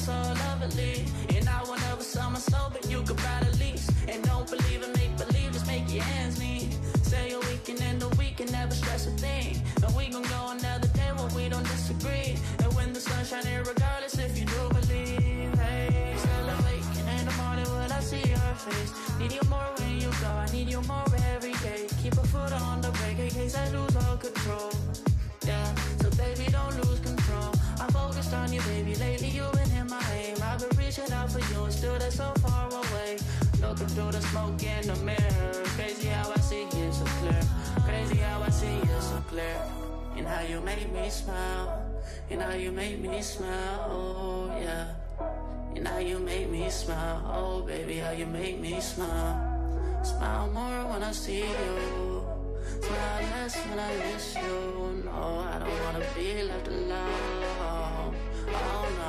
so lovely. And I will never sell my soul, but you could buy the lease. And don't believe in make believe, just make your hands meet. Say a weekend and the week and never stress a thing. And we gon' go another day when we don't disagree. And when the sun shining, regardless if you do believe, hey, still awaken in the morning when I see your face. Need you more when you go, I need you more every day. Keep a foot on the brake in case I lose all control. So far away. Looking through the smoke in the mirror. Crazy how I see you so clear. Crazy how I see you so clear. And how you make me smile. And how you make me smile. Oh, yeah. And how you make me smile. Oh, baby, how you make me smile. Smile more when I see you. Smile less when I miss you. No, I don't wanna be left alone. Oh no.